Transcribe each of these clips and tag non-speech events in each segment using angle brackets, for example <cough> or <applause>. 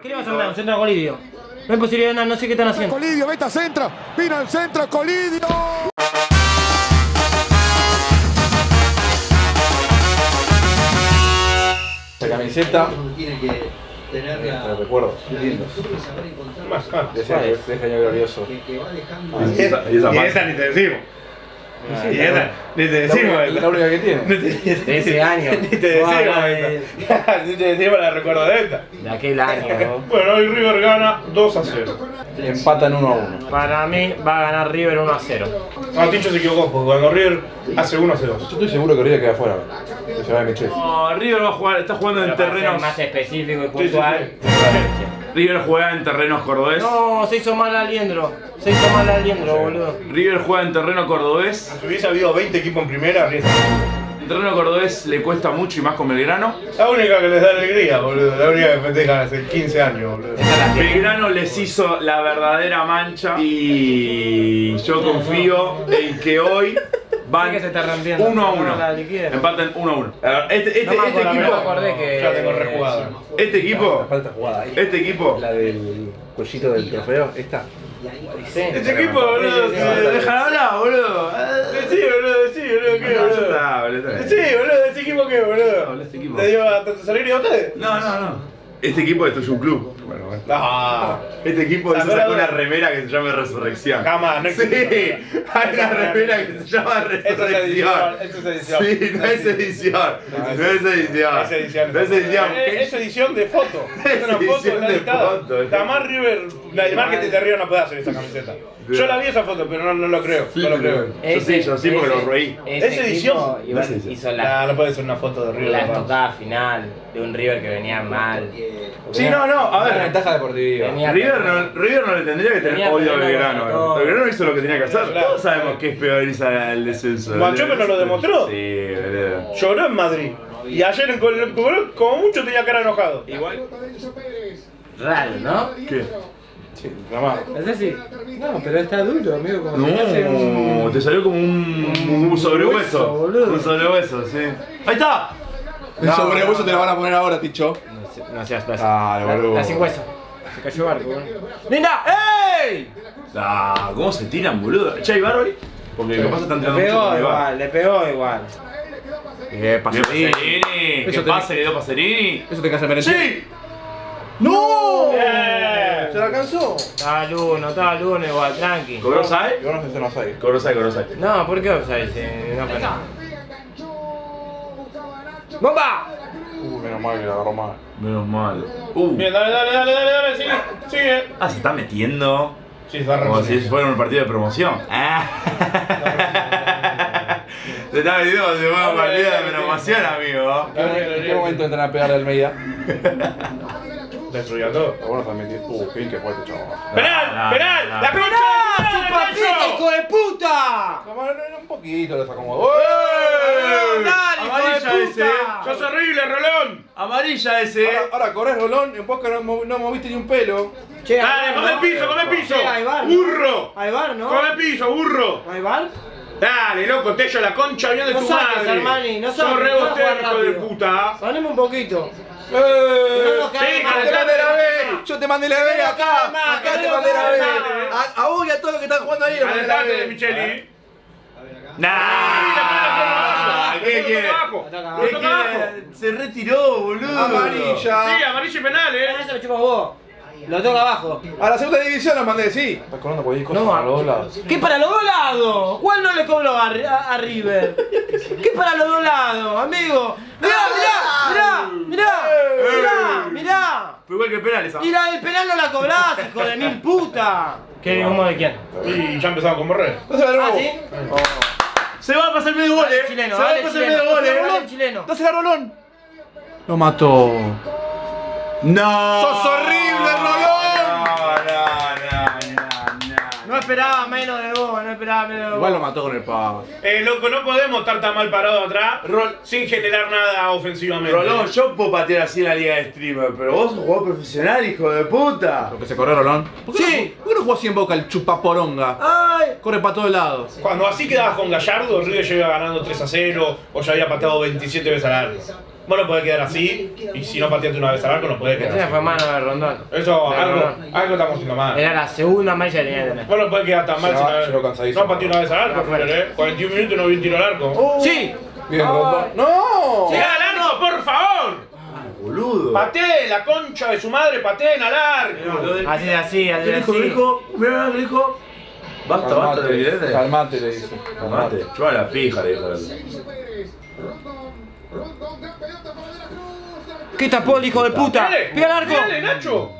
¿Qué le vas a mandar? Un centro a Colidio. No hay posibilidad de nada, no sé qué están haciendo. Colidio, Beta centra, vino al centro, Colidio. La camiseta, tiene que tener la... recuerdos lindos. Más, más. De ese, año glorioso. que, que va dejando... Y esa ni te decimos. La decimos. única, la única que tiene. Ni te- De ese año. Ni te <laughs> decimos. <laughs> Ni te decimos la recuerdo de esta. De aquel año. <laughs> Bueno, hoy River gana 2 a 0. Empatan 1 a 1. Para mí va a ganar River 1 a 0. No, Tincho se equivocó, porque cuando River hace 1 hace 2. Yo estoy seguro que River queda afuera. Que se va de Michel. No, River va a jugar, está jugando en Pero ser terrenos. más específico y sí, puntual. River juega en terrenos cordobés. No, se hizo mal Aliendro. Se hizo mal Aliendro, boludo. River juega en terreno cordobés. Si hubiese habido 20 equipos en primera. En terreno cordobés le cuesta mucho y más con Belgrano. La única que les da alegría, boludo. La única que festejan hace 15 años, boludo. Belgrano les hizo la verdadera mancha y yo confío en que hoy van Sí que se está rompiendo. 1 a No, la 1. liquidez. Empaten 1 a 1. Este, este, No este equipo, me acordé que. Ya tengo rejugada. este equipo, Falta jugada ahí. este equipo, La del cuellito del trofeo, esta. Sí. Este equipo, boludo, dejan hablar, boludo. Sí, boludo, sí, boludo, ¿qué, boludo? Sí, boludo, ¿este equipo qué, boludo? Este. ¿Le dio a tanto salir a ustedes? No, no, no. Este equipo esto es un club. Bueno, bueno. No, Este equipo ¿Se se acuerdan sacó una remera que se llama Resurrección. jamás, no Sí, existe. hay una remera que se llama Eso es edición, Resurrección. eso es edición. Sí, no es edición. No es edición. Es edición. No es edición. Eh, Es edición de foto. <laughs> Es una Es foto edición está de foto, es- Jamás River, la el marketing de River no puede hacer esa camiseta. Yo la vi esa foto, pero no, no lo creo. No lo creo. Yo sí, yo sí porque lo reí. Es edición. hizo No, la, no puede ser una foto de River. la ¿verdad? estocada final de un River que venía mal. Sí, no, no, a Una ver. ventaja deportiva. River no, River no le tendría que tener odio a Belgrano. Belgrano hizo lo que tenía que hacer. Claro. Todos sabemos que es peor al descenso. Guanchope no lo demostró. Sí, boludo. Lloró en Madrid. Y ayer en Col- Colo- como mucho tenía cara enojado. Igual. Raro, ¿no? ¿Qué? Sí, mamá. Es decir, no, pero está duro, amigo. Como si No, un- te salió como un, un sobrehueso. hueso. Un sobrehueso, sí. ¡Ahí está! El sobrehueso te lo van a poner ahora, Ticho. No, sé- no seas. Dale, la, boludo. la sin hueso. Se cayó barco, boludo. ¡Linda! ¡Ey! Ah, ¿cómo se tiran, boludo? Che, ¿hay bar hoy? Porque capaz están Le tirando mucho pegó el igual, le pegó igual. Eh, ¿Qué Pacerini? ¿Qué Eso te- pase le dio Pacerini? Eso te casa merecido. ¡Sí! ¡No! Bien. ¿Se la alcanzó? Estaba al uno, estaba al uno igual, tranqui. ¿Cobró SAE? Yo no sé si no sé. ¿por qué offside? Si no nada. ¡Bomba! Uh, menos mal que la agarró mal. Menos mal. Uh. Bien, dale, dale, dale, dale, dale, sigue, sigue. Ah, se está metiendo. Sí, está Como si fuera un partido de promoción. <laughs> Ah. Se está metiendo como si fuera un partido de promoción, amigo. ¿En qué momento entran a pegarle al Almeida? <laughs> Destruyó todo. Lo bueno también tiene. Uh, qué bien que fuerte, chaval. ¡Penal! ¡Penal! ¡La concha de tu ¡Chupapita, hijo de puta! Bueno, un poquito le acomodó. ¡Eh! ¡Dale, hijo de Amarilla puta! ese. ¡Sos horrible, Rolón! Amarilla ese. Ahora, ahora corres, Rolón, en Boca no, mov- no moviste ni un pelo. Che, ¡Dale, come piso, come el piso! Che, hay bar, ¿no? ¡Burro! ¿Hay bar, no? ¡Come el piso, burro! ¿No hay bar? Dale, loco, Tello, la concha bien de No tu saques, madre. Armani, no saques, re no hijo de puta. Poneme un poquito. ¡Eh! No nos sí, cae que ¡Te te mandé la B! ¡Yo te mandé la B acá! ¡Acá te mandé la B! A, a vos y a todos los que están jugando ahí de B. Micheli. Nah. Lo ¿Qué quiere? ¿Qué quiere? Se retiró, boludo. Amarilla. Sí, amarillo y penal, eh. Eso lo chupas vos. Lo toca abajo. A la segunda división los mandé, sí. Estás cobrando cualquier cosa No, a los dos lados. ¿Qué para los dos lados? ¿Cuál no le cobró a, a- a River? ¿Qué para los dos lados, amigo? Mirá, mirá, mirá, mirá, mirá, mirá. Fue igual que el penal esa. Mira, el penal no la cobrás, hijo de mil puta. ¿Qué humo de quién? Y ya empezamos con Borré. Entonces la ¿Ah, nuevo. sí? Se va a pasar medio gol, Dale, eh. chileno, Se va a dale, pasar chileno. medio gol, Dale, eh. chileno. Entonces la Rolón. Lo mató. No. ¡Sos horrible, esperaba menos de vos, no esperaba menos de vos. Igual lo mató con el pavo. Eh, loco, no podemos estar tan mal parados atrás Rol- sin generar nada ofensivamente. Rolón, yo puedo patear así en la liga de streamer, pero vos sos jugador profesional, hijo de puta. Lo que se corre Rolón. ¿Por qué, Sí. no, ¿Por qué no jugó así en Boca el chupaporonga? ¡Ay! Corre para todos lados. Cuando así quedabas con Gallardo, River ya iba ganando 3 a 0 o ya había pateado 27 veces al arco. Vos no podés quedar así y si no pateaste una vez al arco no podés quedar Esa así. fue mano de Rondón. Eso, algo, Rondón. algo estamos haciendo mal. Era la segunda amarilla que tenía que tener. Vos no podés quedar tan mal Se si va- no, llegó cansadísimo. no pateó una vez al arco, River, eh. 41 minutos y no vi un tiro al arco. ¡Sí! Bien, Rondón. ¡No! ¡Llega al arco, por favor! Boludo. Pateen la concha de su madre, pateen al arco. Así, así, así, ¿Qué dijo? ¿Qué así. dijo? Mira, ¿qué dijo? Basta, basta de evidente. Calmate, le dice. Calmate. Chupa la pija, le dijo. ¿Qué tapó el hijo de puta? Dale, ¡Pega al arco! dale, Nacho.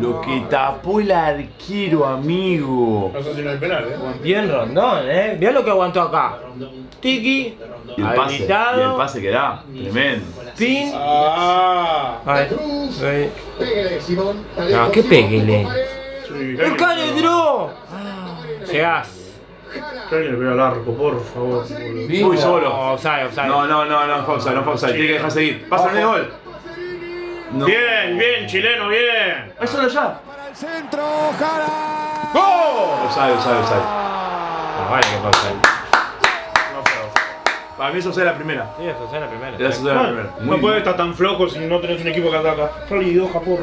Lo que tapó el arquero, amigo. No sé si no hay penal, eh. Bien Rondón, eh. Mirá lo que aguantó acá. Tiki. Y el pase, Habilitado. y el pase que da. Tremendo. Pin. Ah. A ver. Ahí. No, ¿qué peguele? ¡El caledro! Llegás. Que alguien le pega al arco, por favor. Muy solo. No, offside, offside. No, no, no, no, Foxa, no Foxa. Tiene que dejar seguir. Pasa el gol. No. Bien, bien, chileno, bien. Es solo ya. Para el centro, Jara. ¡Gol! Offside, offside, offside. No, vale que offside. Para mí eso es la primera. Sí, eso es la primera. Es la primera. No puedes estar tan flojo si no tenés un equipo que ataca. Por favor.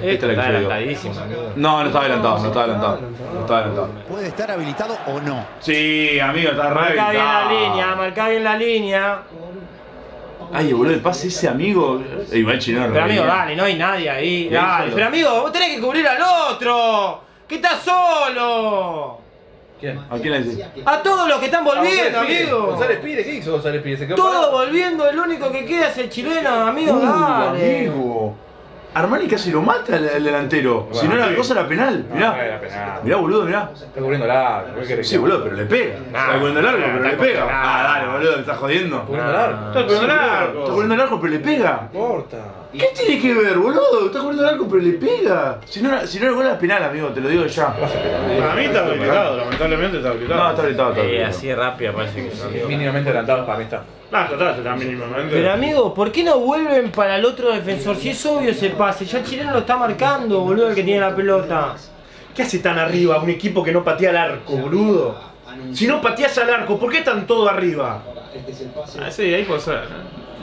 Este Esta está adelantadísimo. No, no está adelantado, no está adelantado. No está adelantado. Puede estar habilitado o no. Sí, amigo, está re Marca bien la línea, marca bien la línea. Ay, boludo, el pase ese amigo. Eh, Igual chileno. Pero amigo, dale, no hay nadie ahí. Dale. Pero amigo, vos tenés que cubrir al otro. Que está solo. ¿Quién? ¿A quién le decís? A todos los que están volviendo, amigo. González Pire, ¿qué hizo González Pire? Se quedó Todos parado. volviendo, el único que queda es el chileno, amigo, Uh, dale. amigo. Armani casi lo mata al delantero. si no era sí. cosa era penal. No, Mirá. era penal. Mirá, boludo, mirá. Está cubriendo la. ¿Qué querés? Sí, boludo, pero le pega. Está cubriendo el arco, nah, pero está le pega. cubriendo el Ah, dale, boludo, me estás jodiendo. Cubriendo el arco. Está cubriendo el arco. Está cubriendo el arco, pero le pega. No importa. ¿Qué tiene que ver, boludo? Está cubriendo el arco, pero le pega. Si no, si no era gol, era penal, amigo, te lo digo ya. Para mí está habilitado, lamentablemente está habilitado. No, está habilitado, está Eh, habilitado. así rápido parece que sí. Mínimamente adelantado para mí está. Ah, total, está mínimamente. Pero amigo, ¿por qué no vuelven para el otro defensor? Si es obvio ese pase, ya el chileno lo está marcando, boludo, el que tiene la pelota. ¿Qué hace tan arriba un equipo que no patea al arco, boludo? Si no pateas al arco, ¿por qué están todos arriba? Ah, sí, ahí puede ser.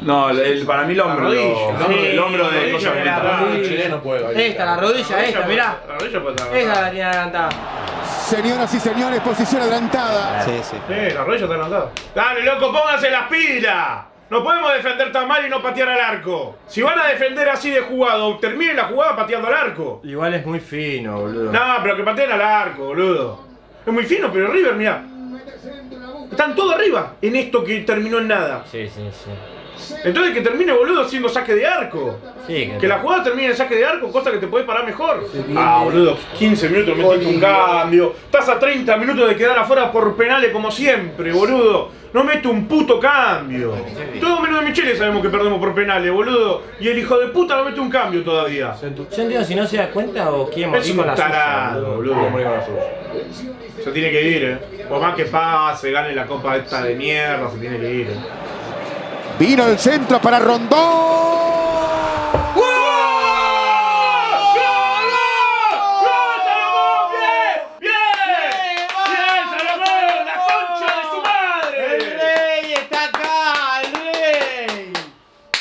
No, el, el- para mí el hombro. rodilla. lo- el hombro, el de cosa la rodilla. El chileno puede bailar. Esta, la rodilla, esta, mirá. La rodilla puede estar Esa la tiene adelantada. Señoras y señores, posición adelantada. Sí, sí. Sí, la rodilla está adelantada. Dale, loco, pónganse las pilas. No podemos defender tan mal y no patear al arco. Si van a defender así de jugado, terminen la jugada pateando al arco. Igual es muy fino, boludo. No, pero que pateen al arco, boludo. Es muy fino, pero River, mirá. Están todos arriba en esto que terminó en nada. Sí, sí, sí. Entonces que termine, boludo, haciendo saque de arco. Sí, Que la jugada termine en saque de arco, cosa que te puede parar mejor. Ah, boludo, 15 minutos metiste un cambio. Estás a 30 minutos de quedar afuera por penales como siempre, boludo. No mete un puto cambio. Todo menos de Michele sabemos que perdemos por penales, boludo. Y el hijo de puta no mete un cambio todavía. Yo entiendo si no se da cuenta o Es morir un con la suya, tarado, boludo. boludo. Morir con la suya. Se tiene que ir, eh. Por más que pase, gane la copa esta de mierda, se tiene que ir. eh. Vino el centro para Rondón. ¡El rey está acá! ¡El rey!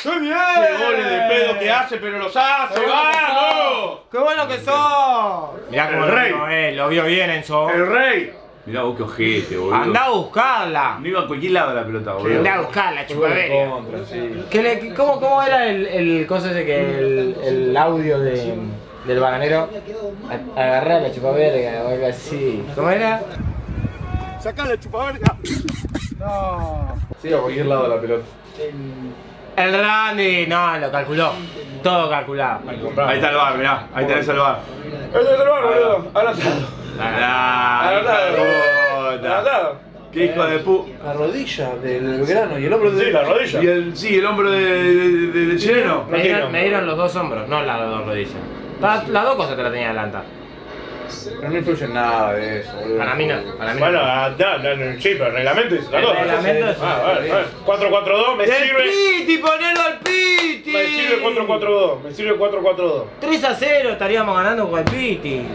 ¡Qué bien! ¡Qué goles de pedo que hace, pero los hace! ¡Vamos! ¡Qué bueno que sos! Mirá cómo El lo rey. eh, lo vio bien Enzo. ¡El rey! Mirá vos qué ojete, boludo. Andá a buscarla. No iba a cualquier lado la pelota, boludo. Andá a buscarla, chupaveria. Sí. ¿Qué le- cómo, ¿Cómo era el, el cosa ese que el, el audio de, del bananero? A- Agarrar la chupaverga o algo así. ¿Cómo era? Sí, a cualquier lado de la pelota. El Randy, no, lo calculó. Todo calculado. Ahí está el bar, mirá. Ahí tenés el bar. ¡El de bar, boludo! ¡Adelantado! Ah, De. Qué hijo de pu. La rodilla del grano y el hombro Sí, la rodilla. Y el, sí, el hombro de, de- de- del chileno. Me dieron, me dieron los dos hombros, no las dos rodillas. Las dos cosas te las tenía adelantadas. Pero no influye en nada de eso, boludo. Para mí no, para mí Bueno, no. ah, no, no, no, sí, pero el reglamento dice las El dos. reglamento es- Ah, vale, vale. 4-4-2 me ¡El sirve. Piti, ponelo al Piti! Me sirve 4-4-2. Me sirve 4-4-2. 3 a 0 estaríamos ganando con el Piti.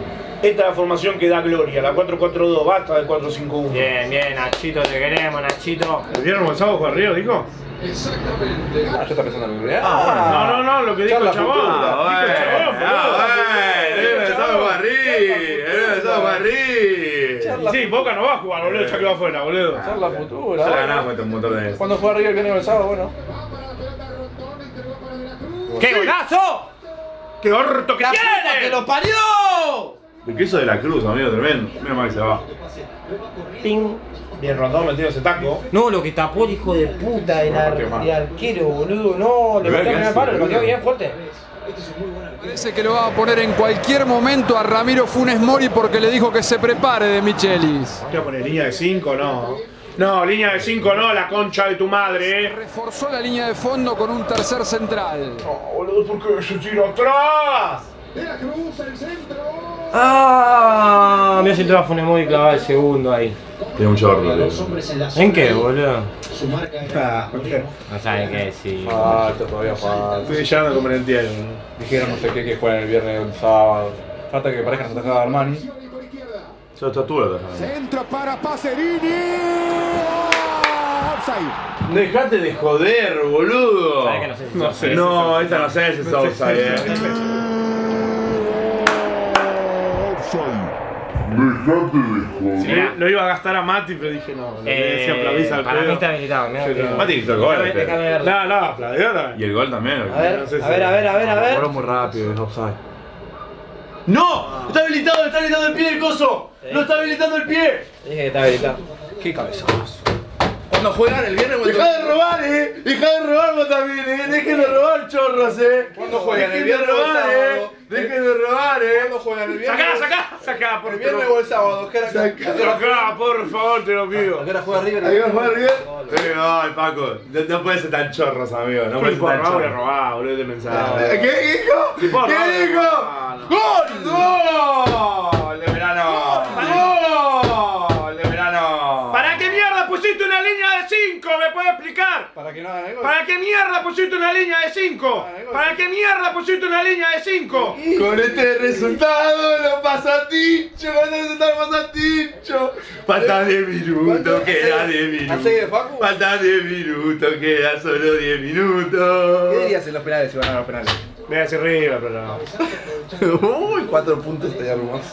Esta es la formación que da gloria, la 4-4-2, basta del 4-5-1. Bien, bien, Nachito, te queremos, Nachito. ¿El viernes o el sábado juega Río, dijo? Ah, yo estaba pensando en el Real. No, no, no, lo que dijo el chabón. futura. Dijo Ah, el chabón, ah, boludo. bueno. Sí, Boca no va a jugar, boludo, ya que va afuera, boludo. Charla futura. Ya ganamos este montón de veces. Cuando juega River el viernes el sábado, bueno. ¡Qué golazo! ¡Qué orto que ¡La tiene! que lo parió! El queso de la cruz, amigo, tremendo. Menos mal que se va. Ping. Bien, Rondón metido ese taco. No, lo que tapó el hijo de puta del, ar- arquero, boludo. No, le metió que en el palo, le boludo. metió bien fuerte. Parece que lo va a poner en cualquier momento a Ramiro Funes Mori porque le dijo que se prepare de Michelis. ¿Qué poner? ¿Línea de 5? No. No, línea de 5 no, la concha de tu madre, eh. Reforzó la línea de fondo con un tercer central. No, boludo, ¿por qué se tira atrás? Ah, mira si entraba Funemori y clavaba el segundo ahí. Tiene un chorro, en la ¿En qué, boludo? Su Ah, No saben qué decir. Falta, todavía falta. Estoy llegando como en el tiempo. Dijeron no sé qué que juegan el viernes o el sábado. Falta que parezcan las atajadas de Armani. Tú la tajada. Centro para Pacerini. Offside. Dejate de joder, boludo. ¿Sabés que no sé si. No, esta no sé si es offside, eh. Sí, lo iba a gastar a Mati, pero dije no. Lo que decía Eh, aplaudís al para mí pedo. está habilitado. mirá Sí, que- no. Mati hizo el gol. Déjame- verlo. No, no, aplaudió también. Y el gol también. A ver, No sé si- a ver, a ver, a ver, a ver. Fueron muy rápido, es offside. ¡No! ¡Está habilitado! ¡Está habilitando el pie del coso! ¡No está habilitando el pie! Dije que está habilitado. Qué cabezazo. Cuando juegan el viernes o el ¡Deja de robar, eh! ¡Deja de robar vos también, eh! ¡Dejen de robar, chorros, eh! ¿Cuándo juegan? ¿El Dejen de viernes o el robar, sábado? ¡Dejen de robar, eh! ¿Cuándo juegan el viernes? Sacá, sacá, sacá, por ¿El viernes o el sábado? ¿Qué hora Sacá, por favor, te lo pido. ¿A qué hora juega River? ¿Ahí va a jugar River? Ay, Paco, no, no puede ser tan chorros, amigo. No puede ser tan chorros. robar, boludo, de mensaje. Eh, ¿Qué dijo? ¿Qué dijo? no. ¡Gol! ¡Gol de verano! Para que no. ¿Para qué mierda pusiste una línea de 5? ¿Para qué mierda pusiste una línea de 5? Con este resultado lo pasa Tincho, con este resultado lo pasa Tincho. Falta 10 minutos, queda 10 ¿Hace de minutos. Facu? Falta 10 minutos, queda solo 10 minutos. ¿Qué dirías en los penales si van a los penales? Voy a decir River, pero no. <laughs> Uy, cuatro puntos estaría hermoso.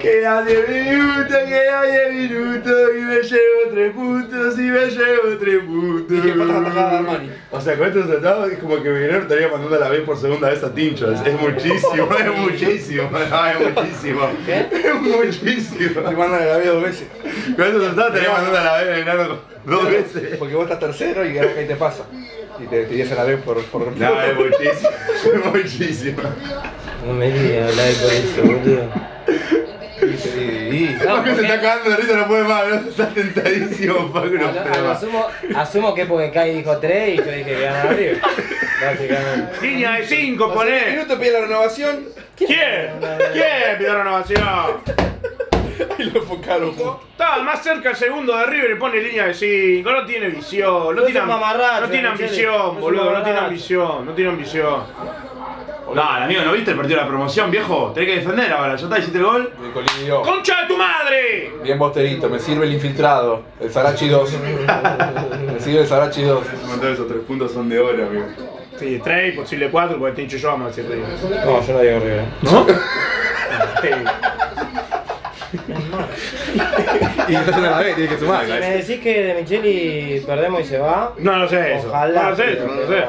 Queda 10 minutos, queda 10 minutos y me llevo 3 puntos y me llevo 3 puntos. Dije, falta la tajada de Armani. O sea, con estos resultados es como que Miguel estaría mandando a la B por segunda vez a Tincho. Es, es muchísimo, es muchísimo. <laughs> Es muchísimo. Es muchísimo. Te mandan a la B dos veces. Con estos resultados estaría mandando a la B enano dos veces. Porque vos estás tercero y ahí te pasa. Y te, irías a la B por... por... <laughs> No, es muchísimo. Es muchísimo. No me digas hablar por eso, boludo. Y- Paco se está cagando de risa, no puede más, ¿no? Está tentadísimo, Paco, no puede más. Asumo, asumo que porque Kai dijo 3 y yo dije que gana arriba. Básicamente. Línea de 5, poné. Minuto pide la renovación ¿Quién? ¿Quién pidió renovación? <laughs> y lo enfocaron. Estaba más cerca el segundo de River y pone línea de 5. No tiene visión. No No tiene, no tiene ambición, boludo. No tiene ambición. No tiene ambición. Dale, amigo, ¿no viste el partido de la promoción, viejo? Tenés que defender ahora, ya está, hiciste el gol. ¡Concha de tu madre! Bien bosterito, me sirve el infiltrado. El Sarachi 2. me sirve el Sarachi 2. Un montón de esos tres puntos son de oro, amigo. Sí, 3, posible 4, porque Tincho yo vamos a decir River. No, yo no digo River. ¿No? <laughs> Y yendo a la B, tiene que sumar. Si me decís que de Micheli perdemos y se va, No lo sé eso. ojalá. No lo sé eso, no lo sé.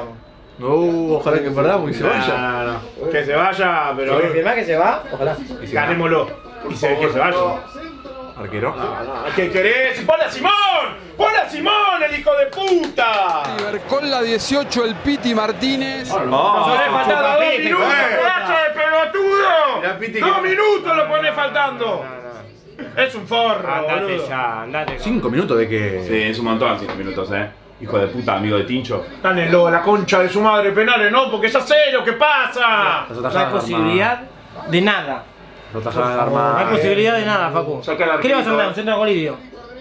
No, ojalá que perdamos y se No, vaya. no, no. Que se vaya, Si pero. me firmás que se va, ojalá. Ganémoslo. Y se, que se vaya. Arquero. ¿Qué querés? ¡Ponle a Simón! ¡Ponle a Simón, el hijo de puta! Con la 18 el Piti Martínez. Nos habré faltado dos minutos, de pelotudo. Dos minutos lo pone faltando. Es un forro, Andate boludo. ya, andate. Cinco minutos de que. Sí, es un montón, 5 minutos, eh. Hijo de puta, amigo de Tincho. Gánenlo, la concha de su madre, penales, no, porque ya sé lo que pasa. No hay posibilidad de nada. No hay posibilidad de nada, Facu. ¿Qué le vas a mandar? eh. Un centro de Colidio.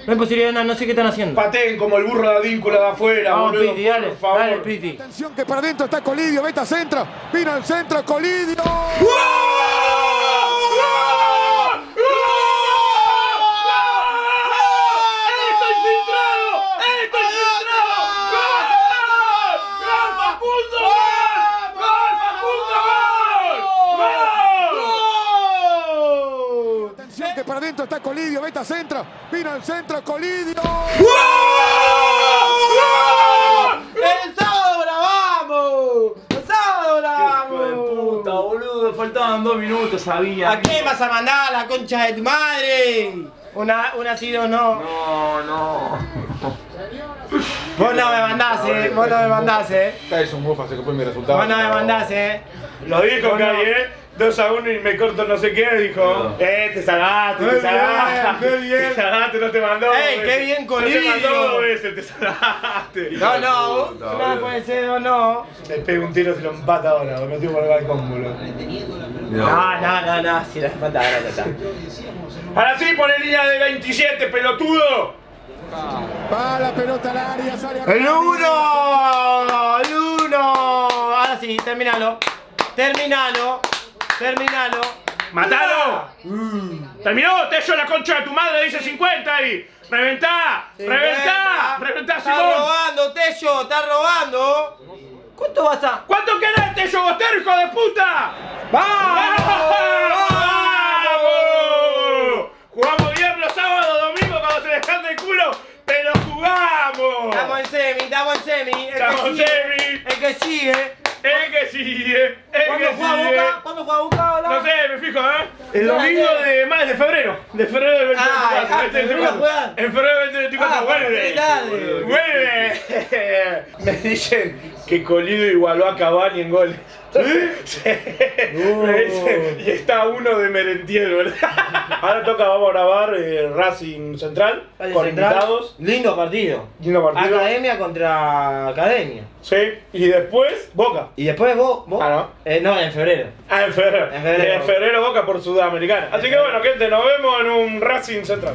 No hay posibilidad de nada, no sé qué están haciendo. Pateen como el burro de adíncula de afuera, Vamos, boludo, Piti, dale, por favor. dale, Piti. Atención que para adentro está Colidio, vete a centro. Vino al centro, Colidio. ¡Gol! Está Colidio, Beta centro, vino al centro, Colidio. ¡El sábado grabamos! ¡El sábado grabamos! Puta, boludo, faltaban dos minutos, sabía. ¿A qué vas a mandar la concha de tu madre? Una, una sí o no. No, no. <laughs> Vos no me mandás, eh. Vos no me mandás, eh. Caes un bufa, se copió mi resultado. Vos no me mandás, eh. Lo dijo. Cali, ¿eh? 2 a 1 y me corto no sé qué, dijo. Eh, te salgaste, Muy te bien, salgaste. muy bien. <laughs> Te salgaste, no te mandó. Ey, qué veces. bien, No te Colidio. mandó dos veces, te salgaste. <laughs> No, no, vos- no puede ser o no. Le pego un tiro si lo empata ahora, me metí por el balcón, boludo. No, no, no, no, si la espanta ahora ya está. Ahora sí, pone línea de 27, pelotudo. Va la pelota al área, sale ¡El uno! ¡El uno! Ahora sí, terminalo. Terminalo. Terminalo. ¡Matalo! ¡Terminó! ¡Tello la concha de tu madre! Dice 50 ahí. ¡Reventá! ¡Reventá! ¡Reventá, Está Simón! robando, Tello, está robando. ¿Cuánto vas a.? ¿Cuánto querés, Tello Bostero, hijo de puta? ¡Vamos! ¡Vamos! Jugamos viernes, sábado, domingo cuando se les canta el culo, pero jugamos. Estamos en semi, estamos en semi. El Estamos en semi. El que sigue. El que sigue, el ¿Cuándo que juega sigue. Boca? ¿Cuándo juega Boca? Hola? No sé, me fijo, ¿eh? El domingo de más de febrero. De febrero del 2024. Ah, ah, ¿en febrero 2024. juegan? En febrero del 2024 Ah, vuelve. Vuelve. <laughs> Me dicen que Colido igualó a Cavani en goles. <laughs> Sí. Me dicen, y está uno de merentiel, ¿verdad? <laughs> Ahora toca, vamos a grabar eh, Racing Central Valle con Central. invitados. Lindo partido. Lindo partido. Academia contra Academia. Sí. Y después, Boca. Y después vos. vos Ah, ¿no? Eh, no, en febrero. Ah, en febrero. En febrero. En febrero Boca por Sudamericana. Así que bueno, gente, nos vemos en un Racing Central.